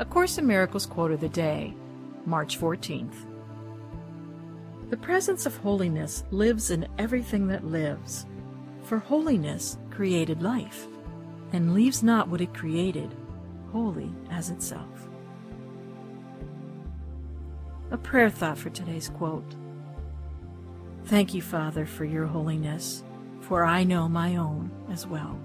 A Course in Miracles quote of the day, March 14th. The presence of holiness lives in everything that lives, for holiness created life, and leaves not what it created holy as itself. A prayer thought for today's quote. Thank you, Father, for your holiness, for I know my own as well.